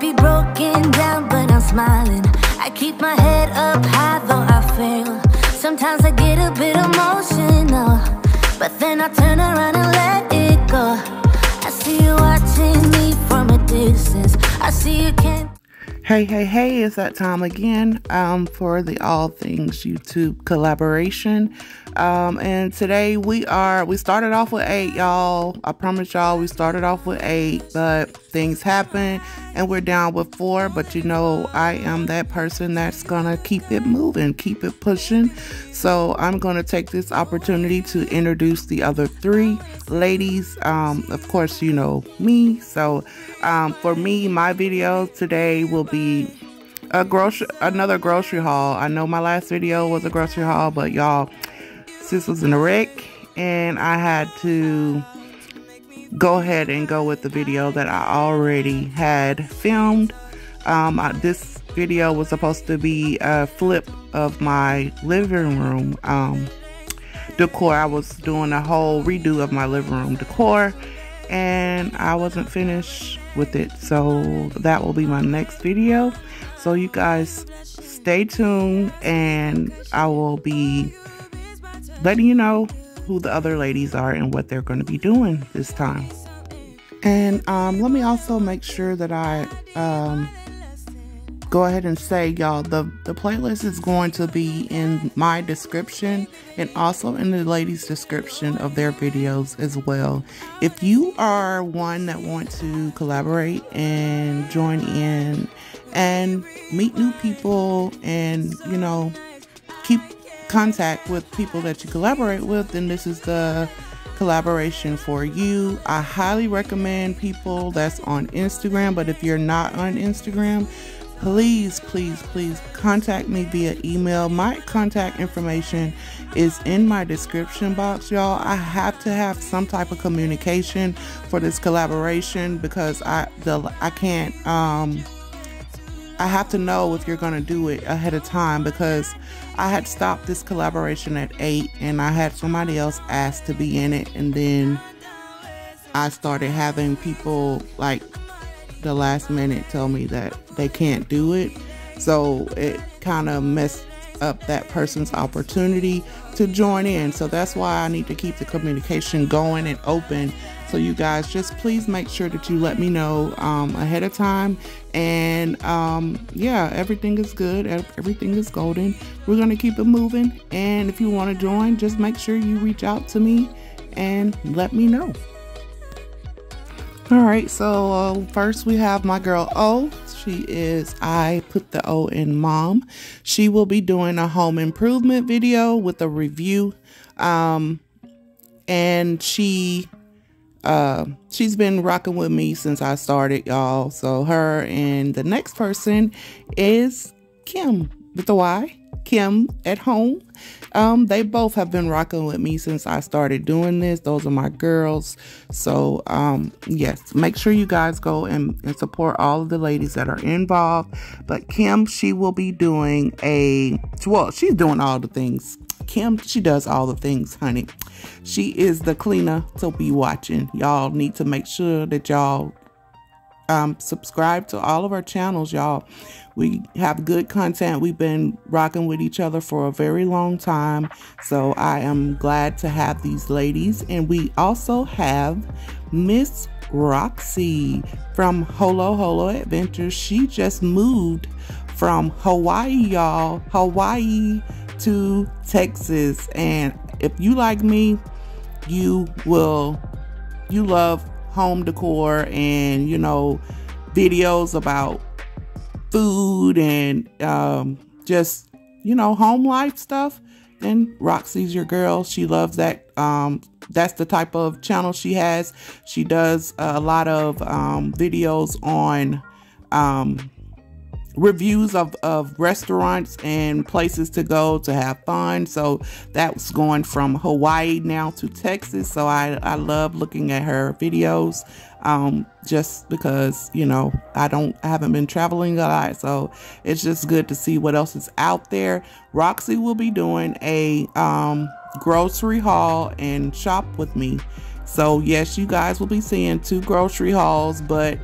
be broken down, but I'm smiling. I keep my head up high, though I fail. Sometimes I get a bit emotional, but then I turn around and let it go. I see you watching me from a distance. I see you can't. Hey, hey, hey, it's that time again um, for the All Things YouTube collaboration. Um, and today we are, we started off with eight, y'all. I promise y'all, we started off with eight, but things happen and we're down with four. But you know, I am that person that's gonna keep it moving, keep it pushing. So I'm gonna take this opportunity to introduce the other three ladies. Um, of course, you know me. So um, for me, my video today will be a grocery another grocery haul. I know my last video was a grocery haul, but y'all this was in a wreck and I had to go ahead and go with the video that I already had filmed. Um, I, this video was supposed to be a flip of my living room um, decor. I was doing a whole redo of my living room decor and I wasn't finished with it. So that will be my next video. So you guys stay tuned and I will be letting you know who the other ladies are and what they're going to be doing this time. And um, let me also make sure that I um, go ahead and say, y'all, the, the playlist is going to be in my description and also in the ladies' description of their videos as well. If you are one that want to collaborate and join in and meet new people and, you know, keep contact with people that you collaborate with, then this is the collaboration for you. I highly recommend people that's on Instagram, but if you're not on Instagram, please, please, please contact me via email. My contact information is in my description box, y'all. I have to have some type of communication for this collaboration because I the I can't um I have to know if you're to do it ahead of time because I had stopped this collaboration at 8 and I had somebody else ask to be in it and then I started having people like the last minute tell me that they can't do it. So it kind of messed up that person's opportunity to join in. So that's why I need to keep the communication going and open. So you guys just please make sure that you let me know um, ahead of time. And um, yeah, everything is good. Everything is golden. We're going to keep it moving. And if you want to join, just make sure you reach out to me and let me know. All right, so uh, first we have my girl O. She is, I put the O in mom. She will be doing a home improvement video with a review. Um, and she, uh, she's been rocking with me since I started, y'all. So her and the next person is Kim with the Y. Kim at home. Um, they both have been rocking with me since I started doing this. Those are my girls. So, um, yes, make sure you guys go and, and support all of the ladies that are involved. But Kim, she will be doing a, well, she's doing all the things. Kim, she does all the things, honey. She is the cleaner to be watching. Y'all need to make sure that y'all um, subscribe to all of our channels, y'all. We have good content. We've been rocking with each other for a very long time. So I am glad to have these ladies. And we also have Miss Roxy from Holo Holo Adventures. She just moved from Hawaii, y'all. Hawaii to Texas. And if you like me, you will, you love home decor and, you know, videos about food and um, just, you know, home life stuff, then Roxy's your girl. She loves that. Um, that's the type of channel she has. She does a lot of um, videos on um, reviews of, of restaurants and places to go to have fun. So that's going from Hawaii now to Texas. So I, I love looking at her videos um, just because, you know, I don't, I haven't been traveling a lot. So it's just good to see what else is out there. Roxy will be doing a um, grocery haul and shop with me. So yes, you guys will be seeing two grocery hauls, but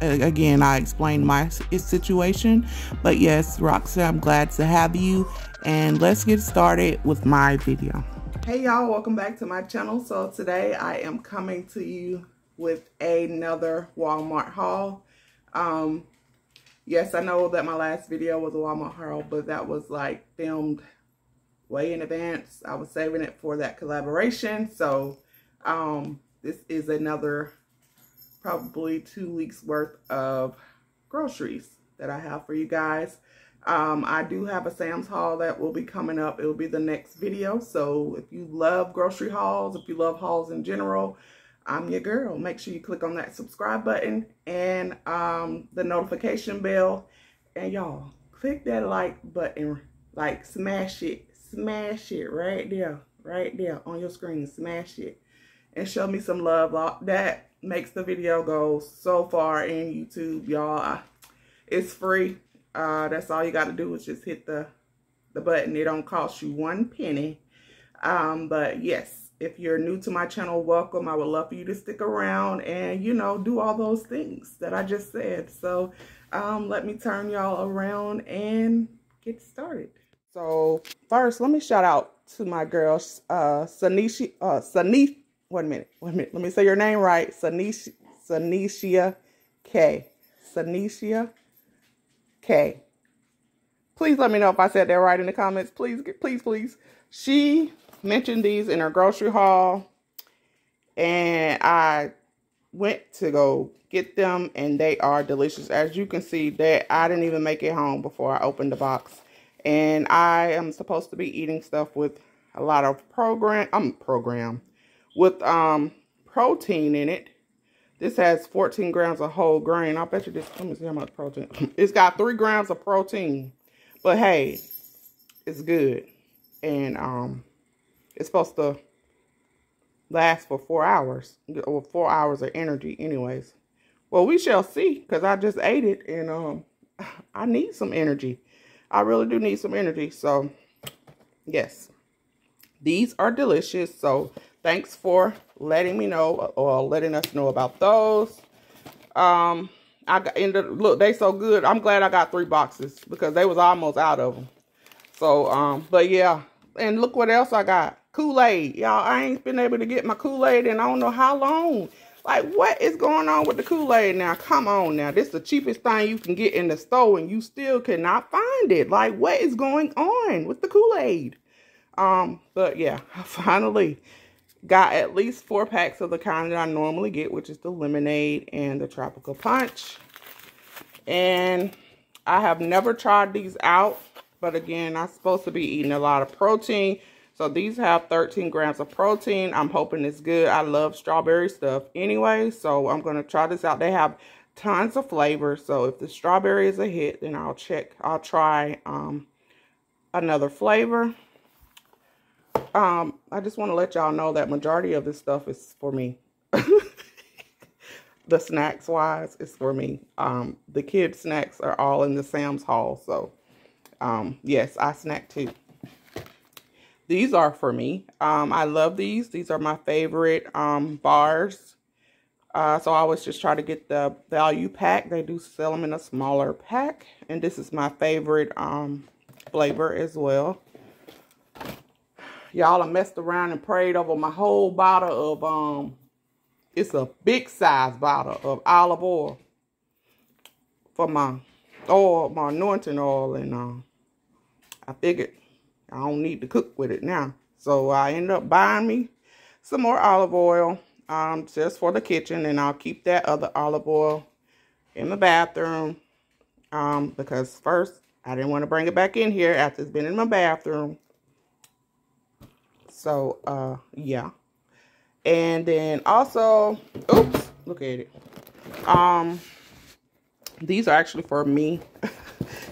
again, I explained my situation. But yes, Roxy, I'm glad to have you. And let's get started with my video. Hey y'all, welcome back to my channel. So today I am coming to you with another Walmart haul. Um, yes, I know that my last video was a Walmart haul, but that was like filmed way in advance. I was saving it for that collaboration. So um, this is another probably two weeks worth of groceries that I have for you guys. Um, I do have a Sam's haul that will be coming up. It will be the next video. So if you love grocery hauls, if you love hauls in general, I'm your girl. Make sure you click on that subscribe button and um, the notification bell. And y'all, click that like button. Like smash it. Smash it right there. Right there on your screen. Smash it. And show me some love. Like that makes the video go so far in YouTube, y'all. It's free. Uh, that's all you got to do is just hit the, the button. It don't cost you one penny. Um, but yes, if you're new to my channel, welcome. I would love for you to stick around and, you know, do all those things that I just said. So um, let me turn y'all around and get started. So first, let me shout out to my girl, uh, Sanishi, uh, Sanith, a minute, one minute. Let me say your name right. Sanish, Sanicia K. Sanicia K. Please let me know if I said that right in the comments. Please, please, please. She mentioned these in her grocery haul. And I went to go get them. And they are delicious. As you can see, that I didn't even make it home before I opened the box. And I am supposed to be eating stuff with a lot of program. I'm um, program with um protein in it. This has 14 grams of whole grain. I'll bet you this, let me see how much protein. it's got three grams of protein. But hey, it's good. And um, it's supposed to last for four hours. Or four hours of energy anyways. Well, we shall see. Because I just ate it. And um, I need some energy. I really do need some energy. So, yes. These are delicious. So, thanks for letting me know or letting us know about those. Um, I got in the look, they so good. I'm glad I got three boxes because they was almost out of them. So, um, but yeah, and look what else I got. Kool-Aid. Y'all, I ain't been able to get my Kool-Aid and I don't know how long. Like, what is going on with the Kool-Aid now? Come on now. This is the cheapest thing you can get in the store and you still cannot find it. Like, what is going on with the Kool-Aid? Um, but yeah, finally Got at least four packs of the kind that I normally get, which is the lemonade and the tropical punch. And I have never tried these out. But again, I'm supposed to be eating a lot of protein. So these have 13 grams of protein. I'm hoping it's good. I love strawberry stuff anyway. So I'm going to try this out. They have tons of flavors. So if the strawberry is a hit, then I'll check. I'll try um, another flavor um, I just want to let y'all know that majority of this stuff is for me. the snacks wise is for me. Um, the kids snacks are all in the Sam's haul. So, um, yes, I snack too. These are for me. Um, I love these. These are my favorite um, bars. Uh, so I always just try to get the value pack. They do sell them in a smaller pack. And this is my favorite um, flavor as well. Y'all, I messed around and prayed over my whole bottle of, um, it's a big size bottle of olive oil for my oil, my anointing oil. And uh, I figured I don't need to cook with it now. So I ended up buying me some more olive oil um, just for the kitchen. And I'll keep that other olive oil in the bathroom um, because first I didn't want to bring it back in here after it's been in my bathroom. So, uh, yeah. And then also, oops, look at it. Um, these are actually for me.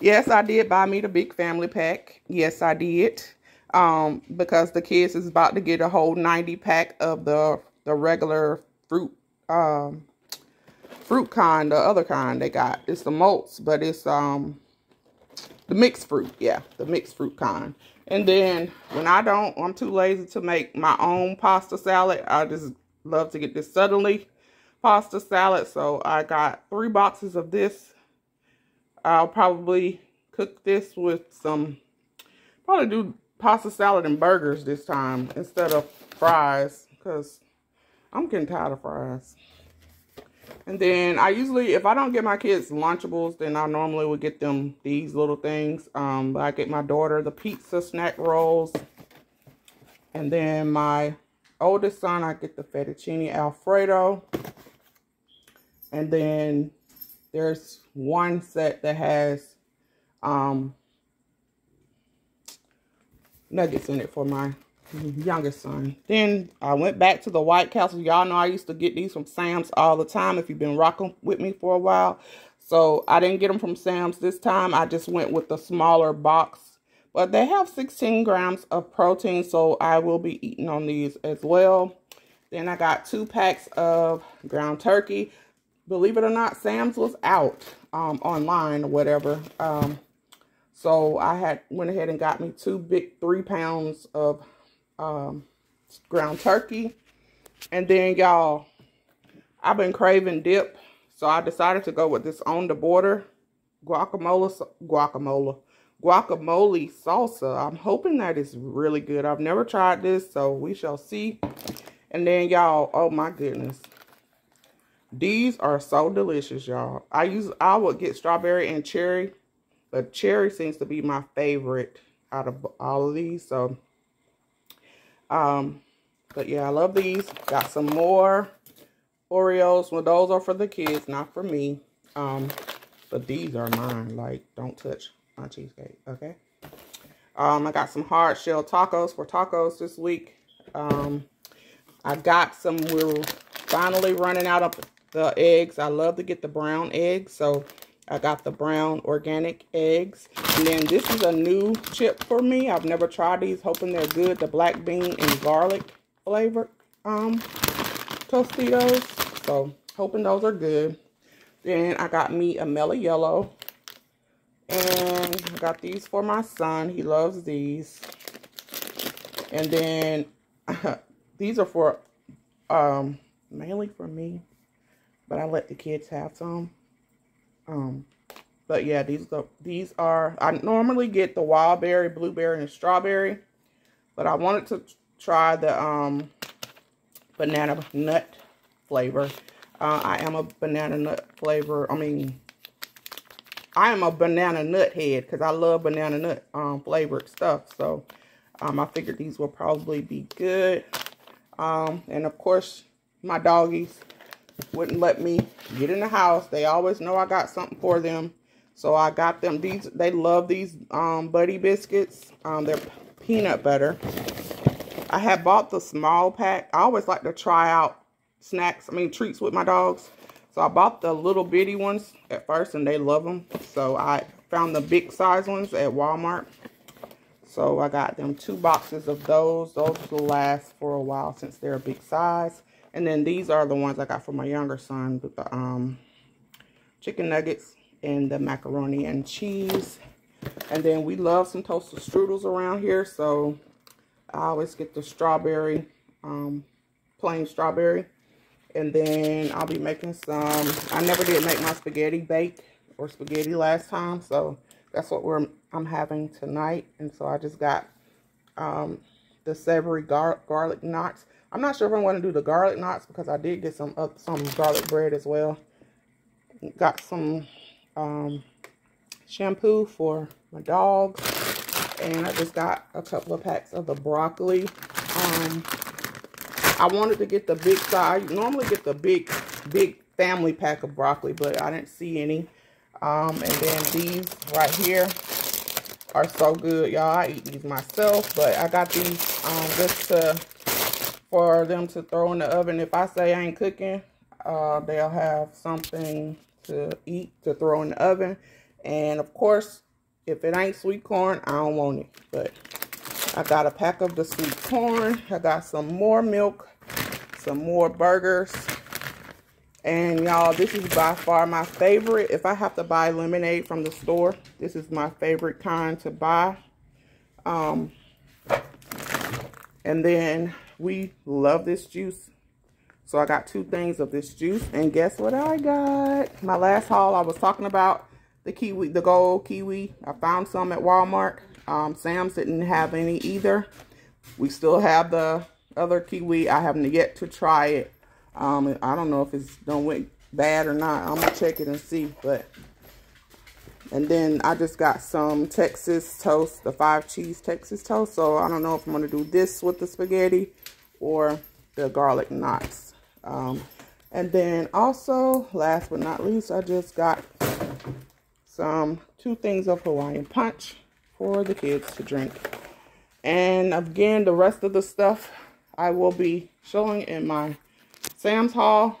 yes, I did buy me the big family pack. Yes, I did. Um, because the kids is about to get a whole 90 pack of the, the regular fruit, um, fruit kind, the other kind they got. It's the malts, but it's, um, the mixed fruit. Yeah, the mixed fruit kind. And then when I don't, I'm too lazy to make my own pasta salad. I just love to get this suddenly pasta salad. So I got three boxes of this. I'll probably cook this with some, probably do pasta salad and burgers this time instead of fries because I'm getting tired of fries. And then I usually, if I don't get my kids Lunchables, then I normally would get them these little things. Um, I get my daughter the pizza snack rolls. And then my oldest son, I get the fettuccine alfredo. And then there's one set that has um, nuggets in it for my youngest son. Then I went back to the White Castle. Y'all know I used to get these from Sam's all the time if you've been rocking with me for a while. So I didn't get them from Sam's this time. I just went with the smaller box. But they have 16 grams of protein, so I will be eating on these as well. Then I got two packs of ground turkey. Believe it or not, Sam's was out um, online or whatever. Um, so I had went ahead and got me two big three pounds of um, ground turkey. And then, y'all, I've been craving dip. So I decided to go with this On The Border guacamole, guacamole, guacamole salsa. I'm hoping that is really good. I've never tried this, so we shall see. And then, y'all, oh my goodness. These are so delicious, y'all. I use I would get strawberry and cherry. But cherry seems to be my favorite out of all of these. So um, but yeah, I love these. Got some more Oreos. Well, those are for the kids, not for me. Um, but these are mine. Like, don't touch my cheesecake, okay? Um, I got some hard shell tacos for tacos this week. Um, I got some, we're finally running out of the eggs. I love to get the brown eggs, so I got the brown organic eggs. And then this is a new chip for me. I've never tried these, hoping they're good. The black bean and garlic flavored um, Tostitos. So, hoping those are good. Then I got me a Mellow Yellow. And I got these for my son. He loves these. And then these are for, um, mainly for me. But I let the kids have some. Um, but yeah, these are, these are, I normally get the wild berry, blueberry, and strawberry. But I wanted to try the um, banana nut flavor. Uh, I am a banana nut flavor. I mean, I am a banana nut head because I love banana nut um, flavored stuff. So um, I figured these will probably be good. Um, and of course, my doggies wouldn't let me get in the house. They always know I got something for them. So I got them these. They love these um, Buddy Biscuits. Um, they're peanut butter. I had bought the small pack. I always like to try out snacks, I mean treats with my dogs. So I bought the little bitty ones at first and they love them. So I found the big size ones at Walmart. So I got them two boxes of those. Those will last for a while since they're a big size. And then these are the ones I got for my younger son with the um, chicken nuggets and the macaroni and cheese. And then we love some Toaster Strudels around here. So I always get the strawberry, um, plain strawberry. And then I'll be making some, I never did make my spaghetti bake or spaghetti last time. So that's what we're, I'm having tonight. And so I just got um, the savory gar garlic knots. I'm not sure if I'm going to do the garlic knots because I did get some uh, some garlic bread as well. Got some um, shampoo for my dogs. And I just got a couple of packs of the broccoli. Um, I wanted to get the big size. I normally get the big, big family pack of broccoli, but I didn't see any. Um, and then these right here are so good, y'all. I eat these myself, but I got these um, just to for them to throw in the oven. If I say I ain't cooking, uh, they'll have something to eat to throw in the oven. And of course, if it ain't sweet corn, I don't want it. But I got a pack of the sweet corn. I got some more milk, some more burgers. And y'all, this is by far my favorite. If I have to buy lemonade from the store, this is my favorite kind to buy. Um, and then we love this juice. So I got two things of this juice. And guess what I got? My last haul, I was talking about the kiwi, the gold kiwi. I found some at Walmart. Um, Sam's didn't have any either. We still have the other kiwi. I haven't yet to try it. Um, I don't know if it's done went bad or not. I'm gonna check it and see. But and then I just got some Texas toast, the five cheese Texas toast. So I don't know if I'm gonna do this with the spaghetti or the garlic knots. Um, and then also, last but not least, I just got some two things of Hawaiian punch for the kids to drink. And again, the rest of the stuff I will be showing in my Sam's haul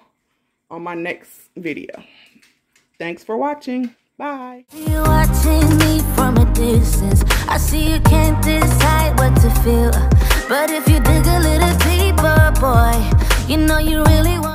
on my next video. Thanks for watching. Bye. I see you can't decide what to feel. But if you dig a little deeper, boy, you know you really want